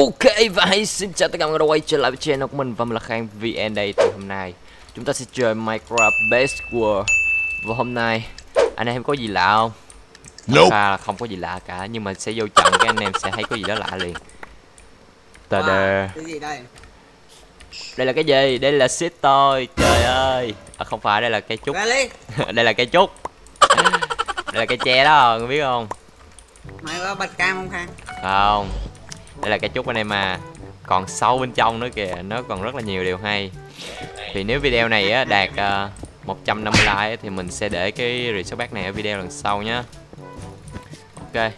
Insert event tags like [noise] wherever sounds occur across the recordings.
Ok và hãy xin chào tất cả mọi người đã quay trở lại với channel của mình và mình là Khang VN đây thì hôm nay chúng ta sẽ chơi Minecraft Best World và hôm nay anh em có gì lạ không? Ra là không có gì lạ cả nhưng mà sẽ vô trận cái anh em sẽ thấy có gì đó lạ liền. Tờ Wow, đờ. Cái gì đây? Đây là cái gì? Đây là shit thôi. Trời ơi. À không phải đây là cây trúc. [laughs] Đây là cây trúc. đây là cây tre đó, người biết không? mày có bật cam không Khang? Không Đây là cây trúc anh em à Còn sâu bên trong nữa kìa Nó còn rất là nhiều điều hay. Thì nếu video này á, đạt uh, 150 like á, Thì mình sẽ để cái resource pack này ở video lần sau nhá. Ok.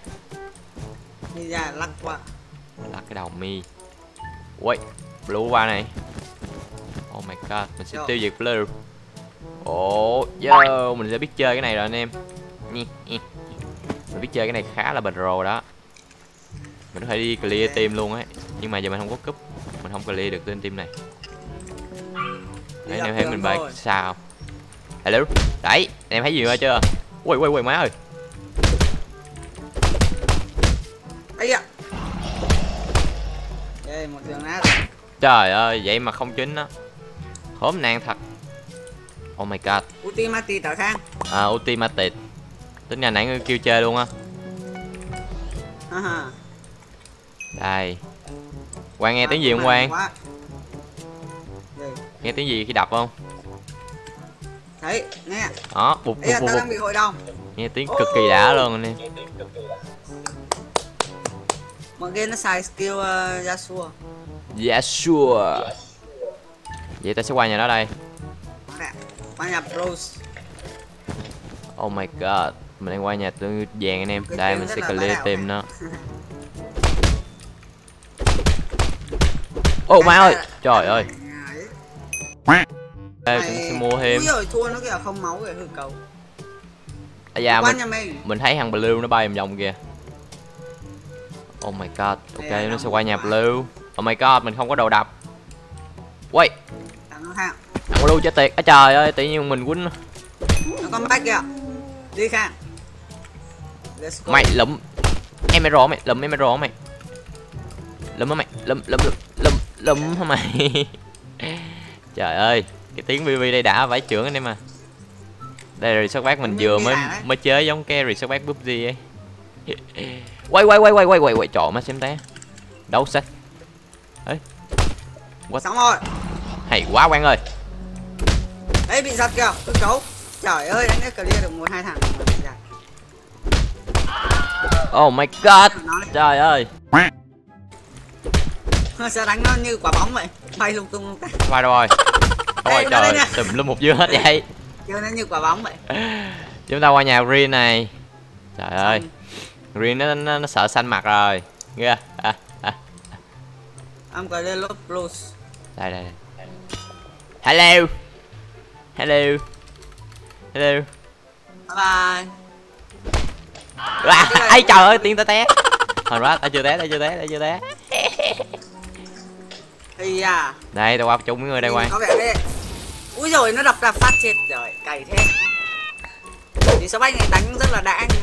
Đi ra lắc qua. Lắc cái đầu mi. Ui Blue qua này. Oh my god Mình sẽ Yo. tiêu diệt Blue. Ồ Yo Mình sẽ biết chơi cái này rồi anh em. Mình biết chơi cái này khá là bền rồ đó Mình có thể đi clear team luôn ấy. Nhưng mà giờ mình không có cúp. Mình không clear được tên team này. Đấy em thấy mình bay sao? Hello? Đấy Em thấy gì nữa chưa? Ui ui ui má ơi. Ấy ạ. Đây một đường nát. Trời ơi vậy mà không chính á. Khốn nạn thật. Oh my god. Ultimate tờ Khang. À Ultimate. Tính nhà nãy kêu chơi luôn á. Đây Quang nghe tiếng gì không Quang. Đây, Nghe tiếng gì khi đập không Thấy, nghe. Đó bụp bụp bụp bụp hội đồng. Nghe tiếng cực kỳ đã luôn anh em Mọi game nó xài skill uh, Yasuo. Yeah sure Vậy ta sẽ qua nhà đó đây Nó nè. Qua nhà Bros. Oh my god Mình đang qua nhà tư vàng anh em Đây mình sẽ clear bá đạo [laughs] Oh má ơi. Trời ơi. Đây chúng sẽ mua thêm. Úi rồi thua nó kìa không máu kìa hư cầu. à, dạ, mình, mình. mình thấy thằng blue nó bay vòng vòng kìa. Oh my god Ok Đây nó sẽ qua nhà blue. Oh my god mình không có đồ đập. Wait Thằng. Blue chết tiệt. À, trời ơi tự nhiên mình quýnh. Nó con bách kìa. Đi Khang. Mày lụm. Emerald mày lụm Emerald hả mày. Lụm mày lụm lụm lụm lụm hả mày Trời ơi Cái tiếng VV đây đã vãi trưởng anh em à Đây là resource bác mình vừa mới đấy. mới chế giống cái resource bác PUBG ấy Quay quay quay quay quay quay quay trọ má xem té Đấu sách What? Xong rồi. Hay quá Quang ơi Đấy bị giật kìa, hư cấu. Trời ơi, đánh cái clear được một hai thằng mà. Oh my god Trời ơi Nó sẽ đánh nó như quả bóng vậy. Bay lung tung Qua đâu rồi? [laughs] Ôi trời tùm lum một dưa hết vậy. Chơi nó như quả bóng vậy. Chúng ta qua nhà Green này. Trời ơi. Green nó, nó, nó sợ xanh mặt rồi. Ghê. À, à. có lên lốt blues. Đây đây đây. Hello. Hello. Hello. Bye bye à, Ây trời ơi tiếng ta té. Hồi đó ta chưa té ta chưa té ta chưa té thì à Đây tao qua chung với người đây quay có vẻ đi úi rồi nó đập ra phát chết. Trời cày thế. Thì sao banh này đánh rất là đã nha.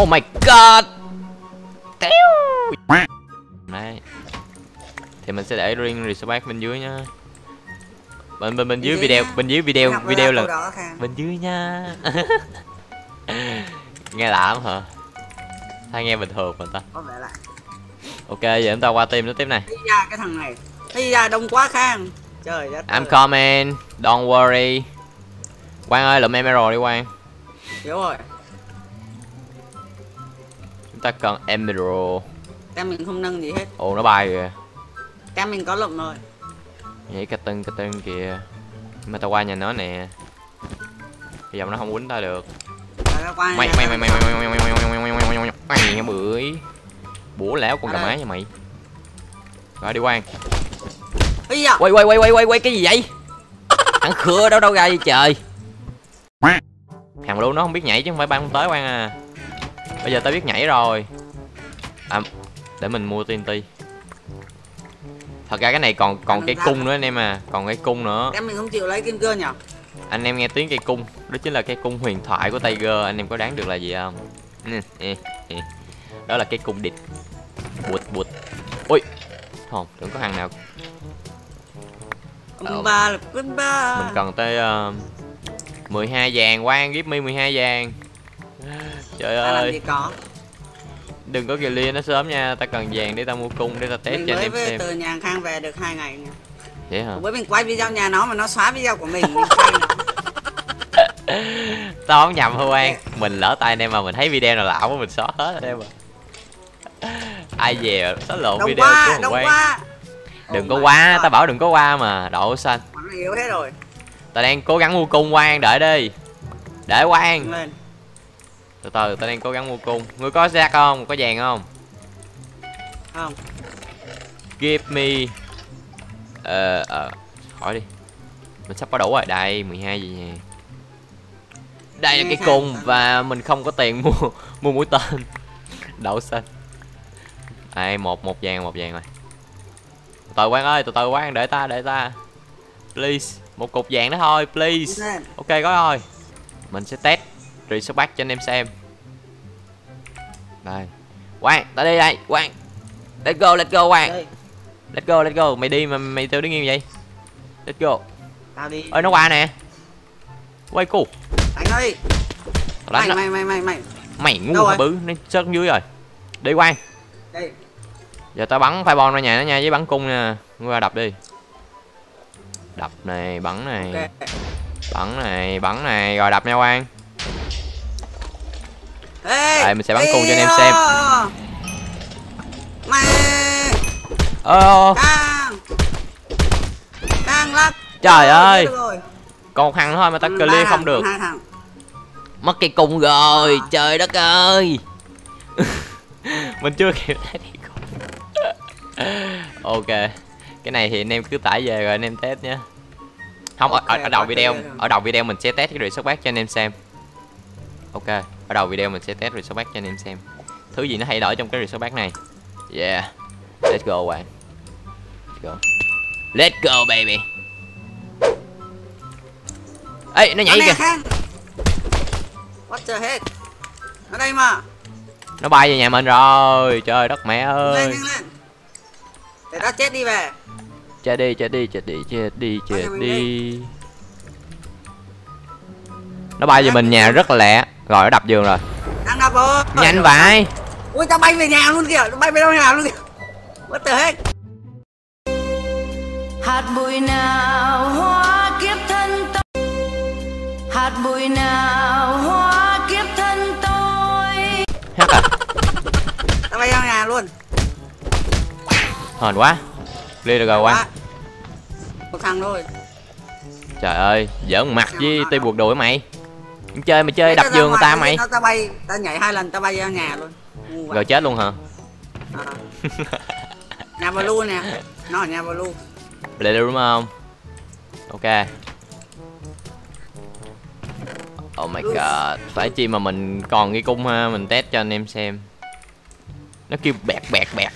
Oh my god. Téo Đây Thì mình sẽ để riêng resource bên dưới nhá Bên bên bên dưới video nha. bên dưới video video là bên dưới nha. [laughs] Nghe lạ lắm hả? Hay nghe bình thường mà ta. Có vẻ lại ok giờ chúng ta qua team tiếp tiếp này thì ra cái thằng này thì ra đông quá khang trời đất I'm coming don't worry Quang ơi lượm emerald đi Quang hiểu rồi chúng ta cần emerald tem mình không nâng gì hết ồ nó bay kìa tem mình có lụm rồi nhảy cà tưng cà tưng kìa mà tao qua nhà nó nè hy vọng nó không quýnh tao được Rồi nó qua mày nhà mày nó. mày mày mày mày mày mày mày mày mày mày mày mày mày nghe bưởi bủa léo con gà mái nha mày. Rồi đi da, quay quay quay quay quay quay cái gì vậy? [laughs] Thằng khưa đâu đâu ra vậy trời? Thằng luôn nó không biết nhảy chứ không phải bay không tới quan à. Bây giờ tao biết nhảy rồi. À, để mình mua TNT. Thật ra cái này còn còn cái cung nữa anh em à còn cái cung nữa. Tem mình không chịu lấy kim cương nhỉ anh em nghe tiếng cây cung đó chính là cây cung huyền thoại của Tiger anh em có đoán được là gì không? Ừ, ê, ê. đó là cái cung địch bụt bụt. Ui không đừng có thằng nào. Ông ba là quân ba. Mình cần tới uh, 12 vàng. Quan give me 12 vàng. Trời làm ơi. gì có? Đừng có kìa liên nó sớm nha. Ta cần vàng để ta mua cung để ta test mình cho anh em xem. từ nhà hàng khang về được hai ngày nha. Vậy hả? Với mình quay video nhà nó mà nó xóa video của mình mình [laughs] tao không nhầm thôi quan mình lỡ tay anh em mà mình thấy video nào lão mình xóa hết anh em à ai về xóa lộn video của quá thằng quá đừng Oh có qua God. tao bảo đừng có qua mà. Đậu xanh yếu hết rồi. Tao đang cố gắng mua cung quan đợi đi. Để quan lên. Từ từ tao đang cố gắng mua cung. Ngươi có xác không? Có vàng không? Không. Give me ờ ờ hỏi đi. Mình sắp có đủ rồi. Đây 12 gì nè đây là cái cung và mình không có tiền [laughs] mua mua mũi tên. Đậu xanh ai một một vàng một vàng rồi. Từ từ quan ơi từ từ quan để ta để ta. Please một cục vàng đó thôi please. Ok có rồi. Mình sẽ test research back cho anh em xem. Đây. Quang ta đi đây. Quang let's go let's go quang. Đây. Let's go let's go. Mày đi mà mày theo đứng yên vậy. Let's go. Tao đi. Ơi nó qua nè. Quay cu. Anh ơi. Mày mày mày mày mày. Mày ngu hả bứ nó sớt dưới rồi. Đi quang. Đây giờ tao bắn fireball ra nhà nó nha với bắn cung nè qua đập đi. Đập này bắn này. Ok. Bắn này bắn này. Rồi đập nha quang. Ê, Đây, mình sẽ bắn cùng cho anh em xem. ờ. Đang đang lắc Trời Ờ, ơi. còn một thằng thôi mà tao Ừ, clear không được. mất cái cung rồi. À. trời đất ơi. [laughs] Mình chưa kịp thấy cung ok. Cái này thì anh em cứ tải về rồi anh em test nhé. Không ở, ở, Ok, ở đầu video ở đầu video mình sẽ test cái resource back cho anh em xem. Ok ở đầu video mình sẽ test resource back cho anh em xem. Thứ gì nó thay đổi trong cái resource back này? Yeah let's go bạn. Let's go. Let's go baby. Ê nó nhảy kìa. What the heck? Ở đây mà. Nó bay về nhà mình rồi. Trời đất mẹ lên ơi. nhanh lên để tao chết đi về. Chết đi chết đi chết đi chết đi chết đi. nó bay về mình nhà rất là lẹ. Rồi nó đập giường rồi. Đang đập rồi nhanh vậy. Ui tao bay về nhà luôn kìa. Nó bay về đâu nhà luôn kìa. What the heck hạt bụi nào hóa kiếp thân tôi hạt bụi nào hóa hên quá. Được rồi Quá. quan một thằng thôi. Trời ơi giỡn mặt với tay buộc đuổi mày. Mày chơi mày chơi đập ra giường người ta mày. tao bay tao nhảy hai lần tao bay vào nhà luôn. Rồi chết luôn hả? À. [laughs] nhà blue nè. Nó ở nhà blue để được đúng không? Ok. Oh my god. Phải chi mà mình còn cái cung ha mình test cho anh em xem. Nó kêu bẹt bẹt bẹt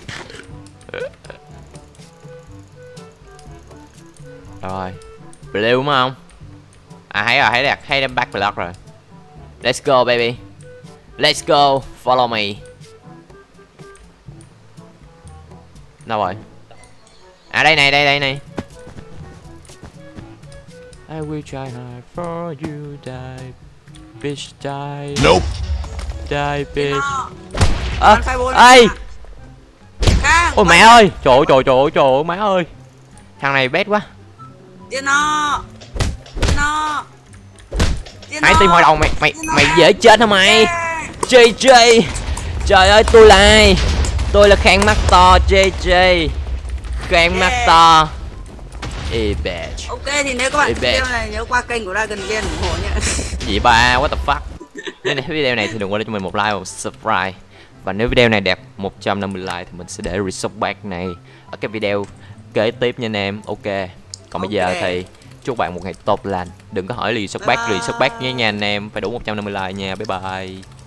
rồi. Blue đúng không? À thấy rồi thấy đẹp thấy đem back block rồi. Let's go baby. Let's go follow me. Đâu rồi? À đây này đây đây này. I will try hard for you die bitch die. Nope. die bitch. Nó. ơ fireball ê. ôi mẹ ơi. Trời ơi trời trời ơi trời ơi má ơi. Thằng này bét quá Giết nó Giết nó hai tim hồi đầu mày mày mày dễ chết hả mày. JJ Trời ơi tôi là ai? Tôi là Khang mắt to JJ Khang mắt to bitch. Ok thì nếu các bạn thích video này nhớ qua kênh của Dragon Viên ủng hộ nhé. [laughs] Gì ba what the fuck? Nếu này video này thì đừng quên cho mình một like và một subscribe. Và nếu video này đẹp 150 like thì mình sẽ để resort back này. Ở cái video kế tiếp nha anh em. Ok Còn bây giờ thì chúc bạn một ngày tốt lành. Đừng có hỏi resort Bye back resort back nhé nha anh em. Phải đủ 150 like nha. Bye bye